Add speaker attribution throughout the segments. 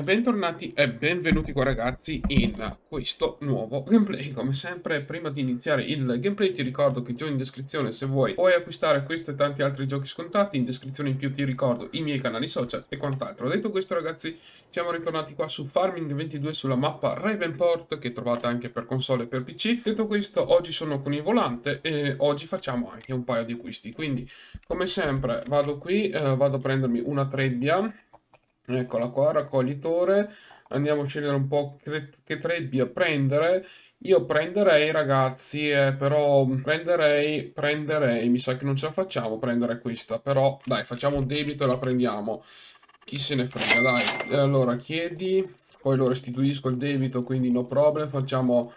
Speaker 1: Bentornati e benvenuti qua ragazzi in questo nuovo gameplay. Come sempre prima di iniziare il gameplay ti ricordo che giù in descrizione se vuoi puoi acquistare questo e tanti altri giochi scontati. In descrizione in più ti ricordo i miei canali social e quant'altro. Detto questo ragazzi siamo ritornati qua su Farming 22 sulla mappa Ravenport Che trovate anche per console e per PC Detto questo oggi sono con il volante e oggi facciamo anche un paio di acquisti. Quindi come sempre vado qui, eh, vado a prendermi una trebbia Eccola qua, raccoglitore. Andiamo a scegliere un po' che trebbia prendere. Io prenderei, ragazzi, eh, però prenderei, prenderei, mi sa che non ce la facciamo prendere questa, però dai, facciamo un debito e la prendiamo. Chi se ne frega, dai. Allora, chiedi, poi lo restituisco il debito, quindi no problem, facciamo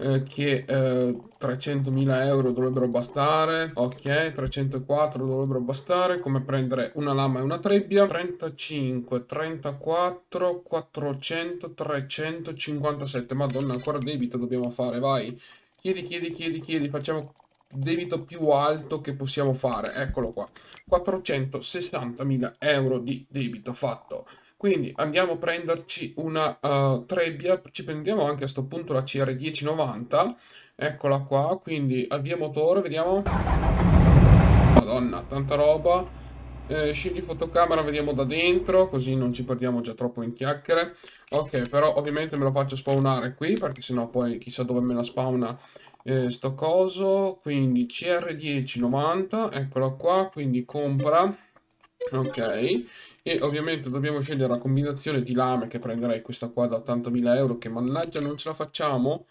Speaker 1: eh, che eh, 300.000 euro dovrebbero bastare. Ok 304 dovrebbero bastare. Come prendere una lama e una trebbia? 35 34 400 357 madonna ancora debito dobbiamo fare vai. Chiedi chiedi chiedi chiedi. Facciamo debito più alto che possiamo fare. Eccolo qua. 460.000 euro di debito fatto quindi andiamo a prenderci una uh, trebbia, ci prendiamo anche a questo punto la CR1090, eccola qua, quindi avvia motore, vediamo. Madonna, tanta roba. Eh, scegli fotocamera, vediamo da dentro, così non ci perdiamo già troppo in chiacchiere. Ok, però ovviamente me lo faccio spawnare qui, perché sennò poi chissà dove me la spawna eh, sto coso. Quindi CR1090, eccola qua, quindi compra. Ok, e ovviamente dobbiamo scegliere la combinazione di lame che prenderei questa qua da 80.000 euro che mannaggia non ce la facciamo?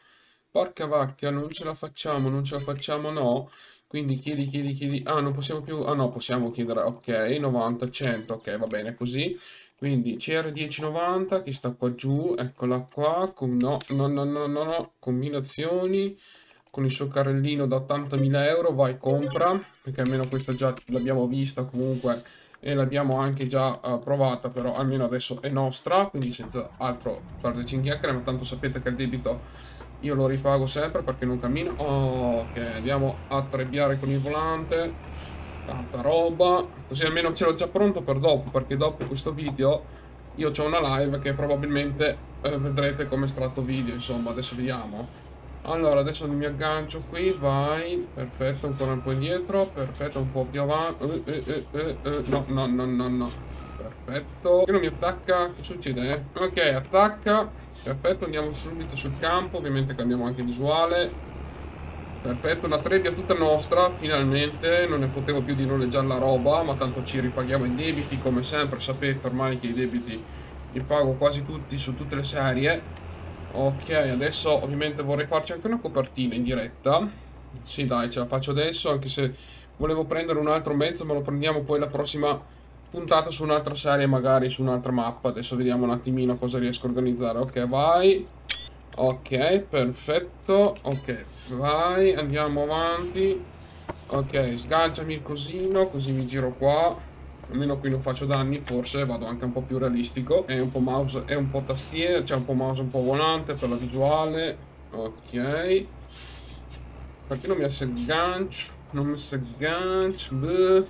Speaker 1: Porca vacca non ce la facciamo non ce la facciamo no? Quindi chiedi chiedi chiedi. Ah non possiamo più ah no possiamo chiedere ok 90 100 ok va bene così. Quindi CR1090 che sta qua giù eccola qua con no no no no no, no. combinazioni. Con il suo carrellino da 80.000 euro vai compra perché almeno questa già l'abbiamo vista comunque e l'abbiamo anche già uh, provata però almeno adesso è nostra quindi senza altro perderci in chiacchiere ma tanto sapete che il debito io lo ripago sempre perché non cammino. Ok andiamo a trebbiare con il volante. Tanta roba. Così almeno ce l'ho già pronto per dopo perché dopo questo video io ho una live che probabilmente eh, vedrete come estratto video insomma adesso vediamo allora, adesso mi aggancio qui, vai. Perfetto, ancora un po' indietro. Perfetto, un po' più avanti. Uh, uh, uh, no, no, no, no, no. Perfetto. Che non mi attacca? Che succede? Ok, attacca. Perfetto, andiamo subito sul campo. Ovviamente cambiamo anche visuale. Perfetto, una trebbia tutta nostra, finalmente. Non ne potevo più di noleggiare la roba, ma tanto ci ripaghiamo i debiti. Come sempre, sapete ormai che i debiti li pago quasi tutti su tutte le serie. Ok, adesso ovviamente vorrei farci anche una copertina in diretta. Sì, dai, ce la faccio adesso, anche se volevo prendere un altro mezzo, ma lo prendiamo poi la prossima puntata su un'altra serie, magari su un'altra mappa. Adesso vediamo un attimino cosa riesco a organizzare. Ok, vai. Ok, perfetto. Ok, vai, andiamo avanti. Ok, sganciami il cosino, così mi giro qua almeno qui non faccio danni forse vado anche un po' più realistico. È un po' mouse e un po' tastiera c'è un po' mouse un po' volante per la visuale. Ok. Perché non mi si aggancio non mi si aggancio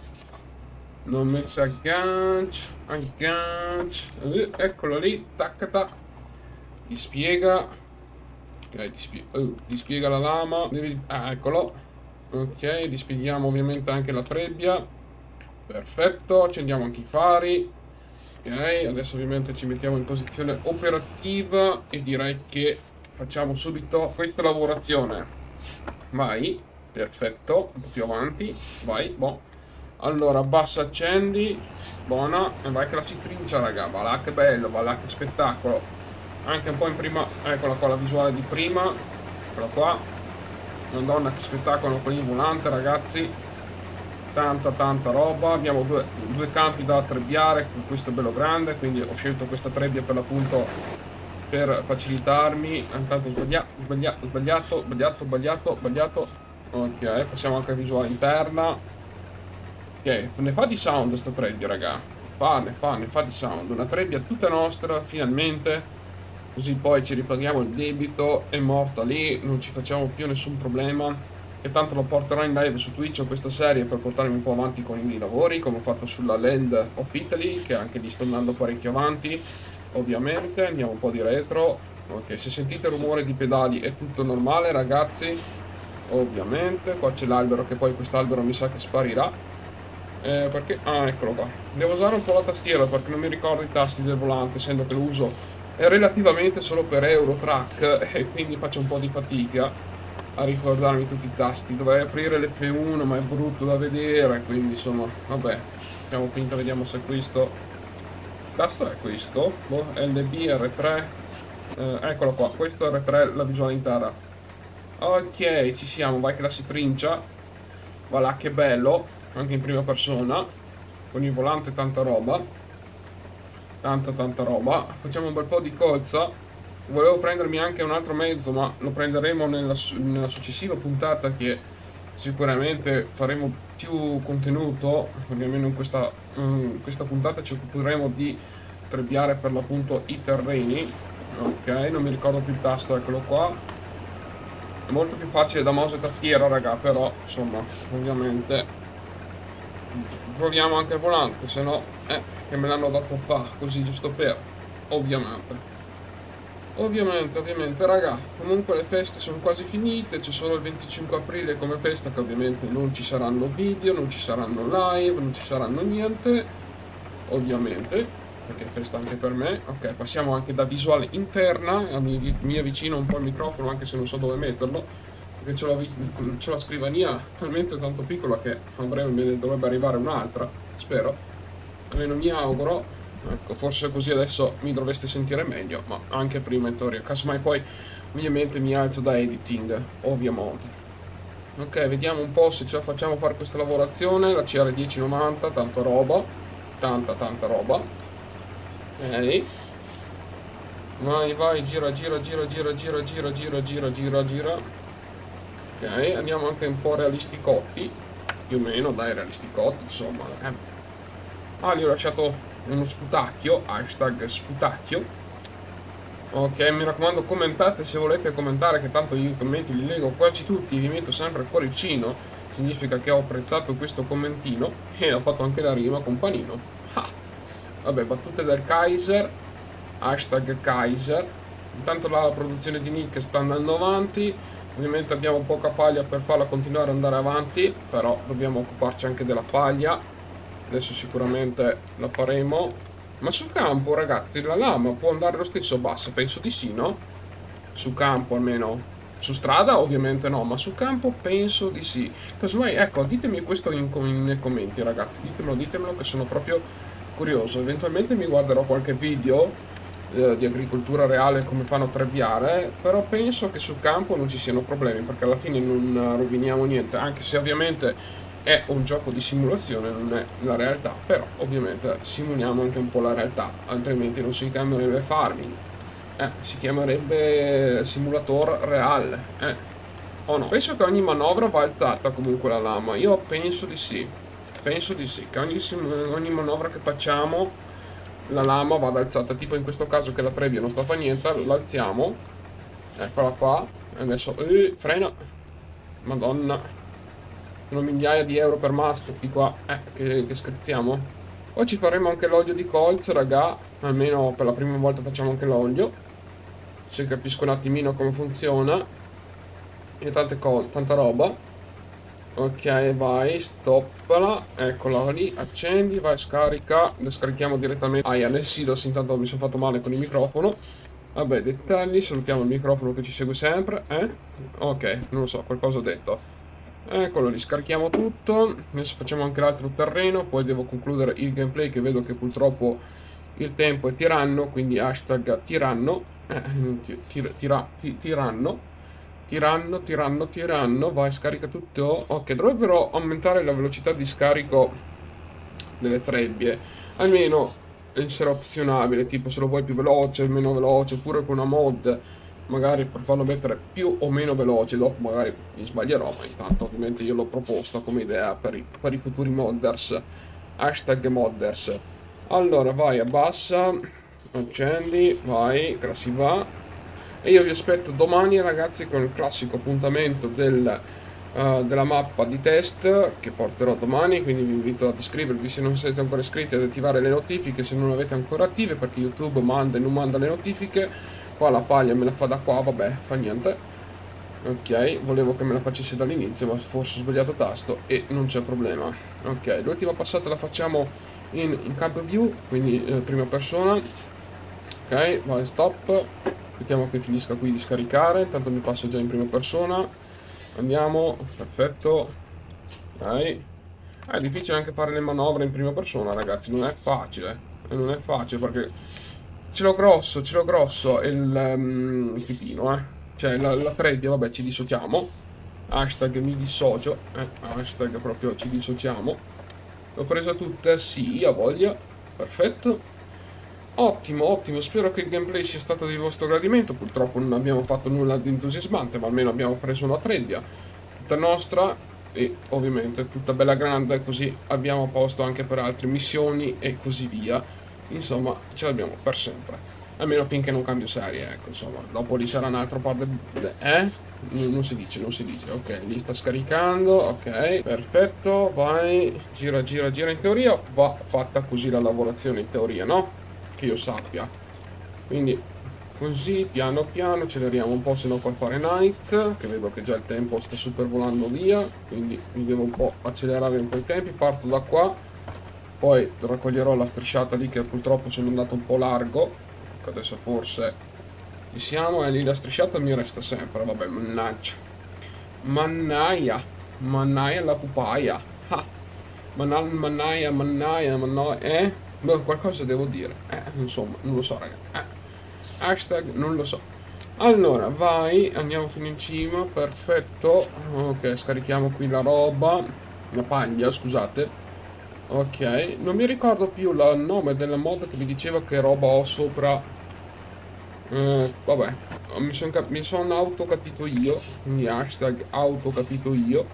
Speaker 1: non mi si aggancio aggancio eh, eccolo lì taccata dispiega ok dispie oh, dispiega la lama. Ah eccolo. Ok dispieghiamo ovviamente anche la trebbia Perfetto, accendiamo anche i fari. Ok, adesso ovviamente ci mettiamo in posizione operativa e direi che facciamo subito questa lavorazione. Vai, perfetto, un po' più avanti, vai, boh. Allora, bassa accendi, buona, e vai che la si trincia, raga, va là che bello, va là che spettacolo. Anche un po' in prima, eccola qua la visuale di prima, eccola qua. Madonna che spettacolo con il volante, ragazzi tanta tanta roba. Abbiamo due, due campi da trebbiare questo è bello grande quindi ho scelto questa trebbia per l'appunto per facilitarmi. Intanto sbagliato sbagliato sbagliato sbagliato sbagliato sbagliato. Ok passiamo anche a visuale interna. Ok ne fa di sound sta trebbia raga. Fa ne fa ne fa di sound. Una trebbia tutta nostra finalmente. Così poi ci ripaghiamo il debito. È morta lì non ci facciamo più nessun problema e tanto lo porterò in live su Twitch questa serie per portarmi un po' avanti con i miei lavori come ho fatto sulla Land of Italy che anche lì sto andando parecchio avanti ovviamente, andiamo un po' di retro. Ok, se sentite rumore di pedali è tutto normale ragazzi, ovviamente. Qua c'è l'albero che poi quest'albero mi sa che sparirà. Eh, perché? Ah, eccolo qua. Devo usare un po' la tastiera perché non mi ricordo i tasti del volante, essendo che lo uso relativamente solo per Eurotrack e quindi faccio un po' di fatica a ricordarmi tutti i tasti. Dovrei aprire l'F1 ma è brutto da vedere, quindi insomma, vabbè. Facciamo finta, vediamo se questo... Tasto è questo? Boh, LB, R3. Eh, eccolo qua, questo è R3, la visuale intera. Ok, ci siamo, vai che la si trincia. Va là, che bello, anche in prima persona. Con il volante tanta roba. Tanta tanta roba. Facciamo un bel po' di colza. Volevo prendermi anche un altro mezzo, ma lo prenderemo nella, nella successiva puntata che sicuramente faremo più contenuto, almeno in questa, in questa puntata ci occuperemo di trebbiare per l'appunto i terreni. Ok, non mi ricordo più il tasto, eccolo qua. È molto più facile da mouse e tastiera, raga, però insomma, ovviamente proviamo anche il volante, se no eh, che me l'hanno dato fa, così giusto per, ovviamente. Ovviamente, ovviamente, raga, comunque le feste sono quasi finite, c'è solo il 25 aprile come festa che ovviamente non ci saranno video, non ci saranno live, non ci saranno niente, ovviamente, perché è festa anche per me. Ok, passiamo anche da visuale interna, mi, avvicino un po' al microfono anche se non so dove metterlo, perché c'è la, la scrivania talmente tanto piccola che a breve me ne dovrebbe arrivare un'altra, spero, almeno mi auguro. Ecco, forse così adesso mi dovreste sentire meglio, ma anche prima in teoria. Casomai poi ovviamente mi alzo da editing, ovviamente. Ok, vediamo un po' se ce la facciamo fare questa lavorazione. La CR1090, tanta roba. Tanta, tanta roba. Ok. Vai, vai, gira, gira, gira, gira, gira, gira, gira, gira, gira, gira. Ok, andiamo anche un po' realisticotti. Più o meno, dai, realisticotti, insomma. Eh. Ah, gli ho lasciato uno sputacchio, hashtag sputacchio. Ok, mi raccomando commentate se volete commentare, che tanto io i commenti li leggo quasi tutti, vi metto sempre cuoricino, significa che ho apprezzato questo commentino e ho fatto anche la rima con panino. Ah. Vabbè, battute del Kaiser, hashtag Kaiser. Intanto là la produzione di Nick sta andando avanti, ovviamente abbiamo poca paglia per farla continuare ad andare avanti, però dobbiamo occuparci anche della paglia Adesso sicuramente la faremo. Ma sul campo, ragazzi, la lama può andare lo stesso bassa? Penso di sì, no? Su campo almeno. Su strada ovviamente no, ma su campo penso di sì. Casomai, ecco, ditemi questo in, in, nei commenti, ragazzi. Ditemelo, ditemelo che sono proprio curioso. Eventualmente mi guarderò qualche video eh, di agricoltura reale come fanno a trebbiare, però penso che sul campo non ci siano problemi, perché alla fine non roviniamo niente, anche se ovviamente è un gioco di simulazione, non è la realtà, però ovviamente simuliamo anche un po' la realtà, altrimenti non si chiamerebbe farming, eh, si chiamerebbe simulatore reale, eh, o no? Penso che ogni manovra va alzata comunque la lama, io penso di sì, penso di sì, che ogni, ogni manovra che facciamo la lama vada alzata, tipo in questo caso che la trebbia non sta fa niente, l'alziamo, eccola qua, e adesso, eh, frena, madonna, sono migliaia di euro per master di qua eh che, che scherziamo? Poi ci faremo anche l'olio di colza raga almeno per la prima volta facciamo anche l'olio. Se capisco un attimino come funziona. E tante cose tanta roba. Ok vai stoppala eccola lì accendi vai scarica. Le scarichiamo direttamente. Ah nel silos intanto mi sono fatto male con il microfono. Vabbè dettagli salutiamo il microfono che ci segue sempre eh? Ok non lo so qualcosa ho detto Eccolo, riscarichiamo tutto. Adesso facciamo anche l'altro terreno, poi devo concludere il gameplay che vedo che purtroppo il tempo è tiranno, quindi hashtag tiranno. Eh, tir, tira, tiranno. Tiranno, tiranno, tiranno. Vai, scarica tutto. Ok, dovrebbero aumentare la velocità di scarico delle trebbie. Almeno essere opzionabile, tipo se lo vuoi più veloce, meno veloce, oppure con una mod magari per farlo mettere più o meno veloce, dopo magari mi sbaglierò, ma intanto ovviamente io l'ho proposto come idea per i, per i futuri modders, hashtag modders. Allora vai, abbassa, accendi, vai, che si va. E io vi aspetto domani ragazzi con il classico appuntamento del uh, della mappa di test che porterò domani, quindi vi invito ad iscrivervi se non siete ancora iscritti, ad attivare le notifiche se non le avete ancora attive, perché YouTube manda e non manda le notifiche. Qua la paglia me la fa da qua, vabbè, fa niente. Ok, volevo che me la facesse dall'inizio, ma forse ho sbagliato tasto e non c'è problema. Ok, l'ultima passata la facciamo in, in camp view, quindi eh, prima persona. Ok, vai, stop. Aspettiamo che finisca qui di scaricare, intanto mi passo già in prima persona. Andiamo, perfetto. Dai. È difficile anche fare le manovre in prima persona, ragazzi, non è facile. Non è facile perché ce l'ho grosso, ce l'ho grosso il, um, il pipino, eh. Cioè la, la trebbia, vabbè, ci dissociamo. Hashtag mi dissocio. Eh, hashtag proprio ci dissociamo. L'ho presa tutta, sì, a voglia. Perfetto. Ottimo, ottimo. Spero che il gameplay sia stato di vostro gradimento. Purtroppo non abbiamo fatto nulla di entusiasmante, ma almeno abbiamo preso una trebbia. Tutta nostra e ovviamente tutta bella grande, così abbiamo posto anche per altre missioni e così via. Insomma, ce l'abbiamo per sempre. Almeno finché non cambio serie, ecco, insomma. Dopo lì sarà un altro di... Eh? Non si dice, non si dice. Ok, lì sta scaricando, ok. Perfetto, vai. Gira, gira, gira. In teoria va fatta così la lavorazione, in teoria, no? Che io sappia. Quindi, così, piano piano, acceleriamo un po', se no col Fahrenheit, che vedo che già il tempo sta super volando via. Quindi mi devo un po' accelerare un po' i tempi. Parto da qua. Poi raccoglierò la strisciata lì che purtroppo sono andato un po' largo Ecco, adesso forse ci siamo e lì la strisciata mi resta sempre. Vabbè, mannaggia. Mannaia. Mannaia la pupaia. Ah. Manal, mannaia, mannaia, mannaia. Eh? Beh, qualcosa devo dire. Eh, insomma, non lo so, raga. Eh. Hashtag non lo so. Allora, vai, andiamo fino in cima, perfetto. Ok, scarichiamo qui la roba. La paglia, scusate. Ok, non mi ricordo più il nome della mod che mi diceva che roba ho sopra. Eh, vabbè, mi sono son autocapito io, quindi hashtag autocapito io.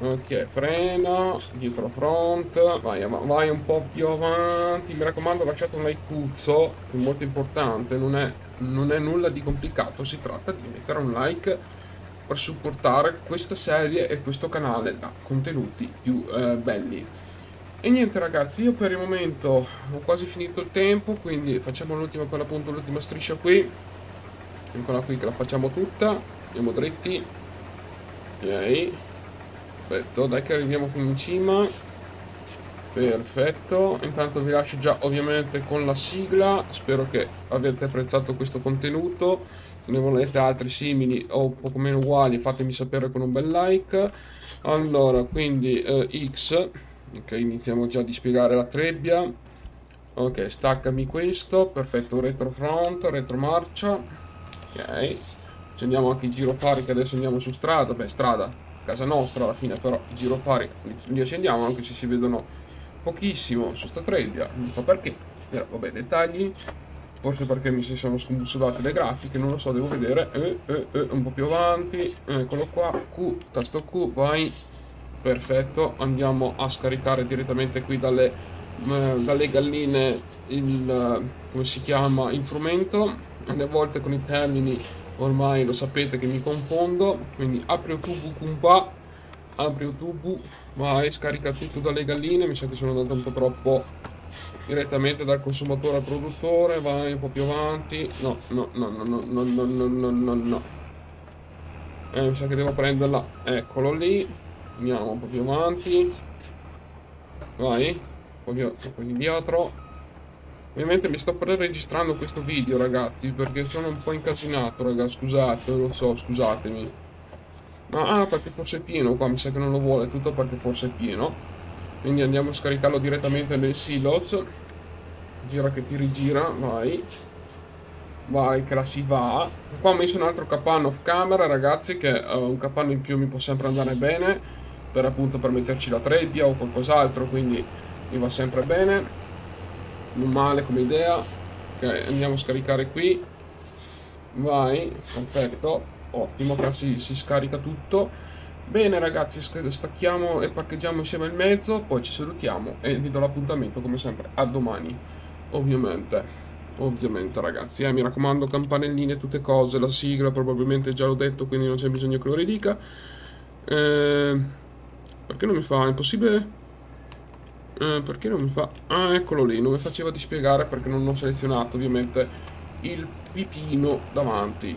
Speaker 1: Ok, frena, dietro front, vai, vai un po' più avanti, mi raccomando lasciate un like cuzzo, che è molto importante, non è, non è nulla di complicato, si tratta di mettere un like per supportare questa serie e questo canale da contenuti più eh, belli. E niente ragazzi, io per il momento ho quasi finito il tempo, quindi facciamo l'ultima per l'appunto l'ultima striscia qui. Eccola qui che la facciamo tutta. Andiamo dritti. Ok. Perfetto, dai che arriviamo fino in cima. Perfetto, intanto vi lascio già ovviamente con la sigla, spero che abbiate apprezzato questo contenuto, se ne volete altri simili o poco meno uguali fatemi sapere con un bel like. Allora, quindi eh, X ok iniziamo già a dispiegare la trebbia. Ok staccami questo. Perfetto retro front retro marcia ok. Accendiamo anche i girofari che adesso andiamo su strada. Beh strada casa nostra alla fine però i girofari li accendiamo anche se si vedono pochissimo su sta trebbia. Non so perché però vabbè dettagli. Forse perché mi si sono scombussolate le grafiche non lo so devo vedere. Eh, eh, eh, un po' più avanti. Eccolo qua Q tasto Q vai perfetto andiamo a scaricare direttamente qui dalle, eh, dalle galline il come si chiama il frumento alle volte con i termini ormai lo sapete che mi confondo quindi apri il tubo cumpa apri tubo vai scarica tutto dalle galline. Mi sa che sono andato un po' troppo direttamente dal consumatore al produttore vai un po' più avanti. No no no no no no no no no no. Eh, mi sa che devo prenderla. Eccolo lì andiamo un po' più avanti. Vai. Un po' più, un po' indietro ovviamente mi sto pre-registrando questo video ragazzi perché sono un po' incasinato ragazzi. Scusate lo so scusatemi. Ma ah perché forse è pieno qua mi sa che non lo vuole tutto perché forse è pieno. Quindi andiamo a scaricarlo direttamente nel silos. Gira che ti rigira vai. Vai che la si va. Qua ho messo un altro capanno off camera ragazzi che uh, un capanno in più mi può sempre andare bene per appunto per metterci la trebbia o qualcos'altro quindi mi va sempre bene. Non male come idea. Ok andiamo a scaricare qui. Vai perfetto. Ottimo che si, si scarica tutto. Bene ragazzi stacchiamo e parcheggiamo insieme il mezzo poi ci salutiamo e vi do l'appuntamento come sempre a domani ovviamente. Ovviamente ragazzi eh, mi raccomando campanelline tutte cose la sigla probabilmente già l'ho detto quindi non c'è bisogno che lo ridica. Eh, perché non mi fa? È impossibile? Eh, perché non mi fa? Ah, eccolo lì, non mi faceva di spiegare perché non ho selezionato ovviamente il pipino davanti.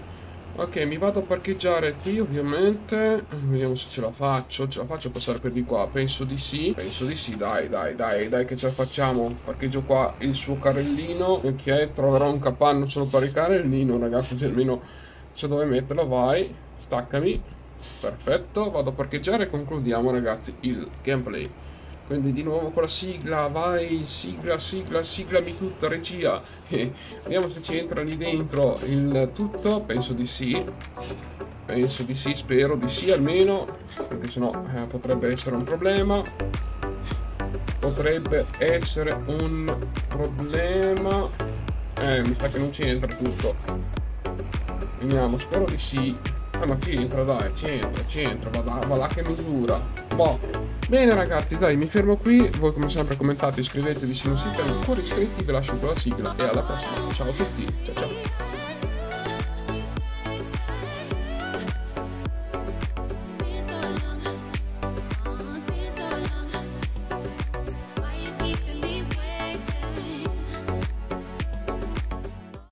Speaker 1: Ok, mi vado a parcheggiare qui ovviamente Vediamo se ce la faccio Ce la faccio passare per di qua Penso di sì Penso di sì, dai, dai, dai Dai che ce la facciamo Parcheggio qua il suo carrellino Ok, troverò un capanno solo per il carrellino Ragazzi, almeno so dove metterlo Vai, staccami Perfetto, vado a parcheggiare e concludiamo ragazzi il gameplay quindi di nuovo con la sigla, vai, sigla, sigla, siglami tutto, regia. Vediamo se ci entra lì dentro il tutto, penso di sì. Penso di sì, spero di sì almeno, perché sennò eh, potrebbe essere un problema. Potrebbe essere un problema. Eh, mi sa che non ci entra tutto. Vediamo, spero di sì. Ah ma ci entra dai, ci entra, ci entra, va, va là che misura. Boh. Bene ragazzi, dai, mi fermo qui. Voi come sempre commentate, iscrivetevi se non siete ancora iscritti, vi lascio con la sigla e alla prossima. Ciao a tutti, ciao ciao.